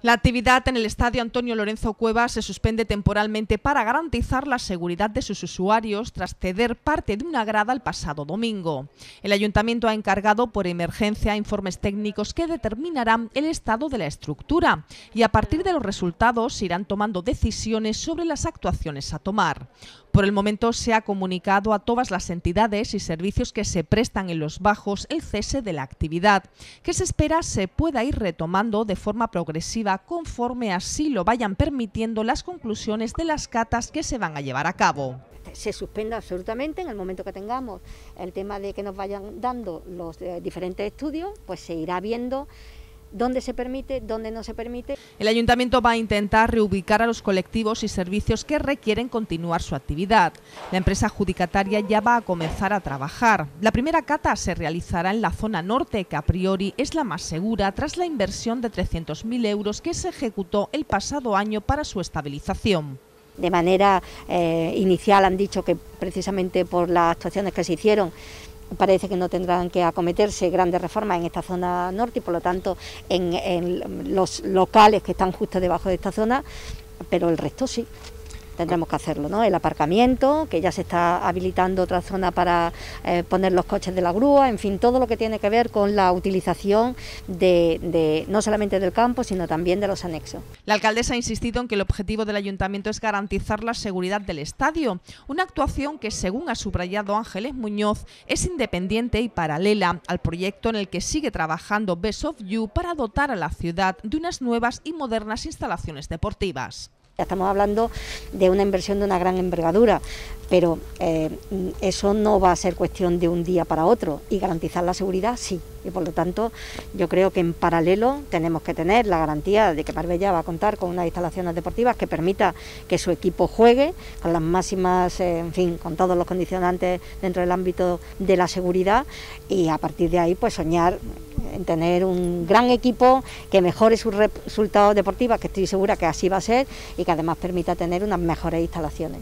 La actividad en el estadio Antonio Lorenzo Cueva se suspende temporalmente para garantizar la seguridad de sus usuarios tras ceder parte de una grada el pasado domingo. El ayuntamiento ha encargado por emergencia informes técnicos que determinarán el estado de la estructura y a partir de los resultados irán tomando decisiones sobre las actuaciones a tomar. Por el momento se ha comunicado a todas las entidades y servicios que se prestan en los bajos el cese de la actividad, que se espera se pueda ir retomando de forma progresiva conforme así lo vayan permitiendo las conclusiones de las catas que se van a llevar a cabo. Se suspenda absolutamente en el momento que tengamos el tema de que nos vayan dando los eh, diferentes estudios, pues se irá viendo dónde se permite, dónde no se permite. El ayuntamiento va a intentar reubicar a los colectivos y servicios que requieren continuar su actividad. La empresa adjudicataria ya va a comenzar a trabajar. La primera cata se realizará en la zona norte, que a priori es la más segura, tras la inversión de 300.000 euros que se ejecutó el pasado año para su estabilización de manera eh, inicial han dicho que precisamente por las actuaciones que se hicieron parece que no tendrán que acometerse grandes reformas en esta zona norte y por lo tanto en, los locales que están justo debajo de esta zona, pero el resto sí tendremos que hacerlo, ¿no? El aparcamiento, que ya se está habilitando otra zona para eh, poner los coches de la grúa, en fin, todo lo que tiene que ver con la utilización de, no solamente del campo, sino también de los anexos. La alcaldesa ha insistido en que el objetivo del ayuntamiento es garantizar la seguridad del estadio, una actuación que, según ha subrayado Ángeles Muñoz, es independiente y paralela al proyecto en el que sigue trabajando Best of You para dotar a la ciudad de unas nuevas y modernas instalaciones deportivas. Estamos hablando de una inversión de una gran envergadura, pero eh, eso no va a ser cuestión de un día para otro y garantizar la seguridad sí. Y por lo tanto yo creo que en paralelo tenemos que tener la garantía de que Marbella va a contar con unas instalaciones deportivas que permita que su equipo juegue con las máximas, eh, en fin, con todos los condicionantes dentro del ámbito de la seguridad y a partir de ahí pues soñar en tener un gran equipo que mejore sus resultados deportivos, que estoy segura que así va a ser y que además permita tener unas mejores instalaciones.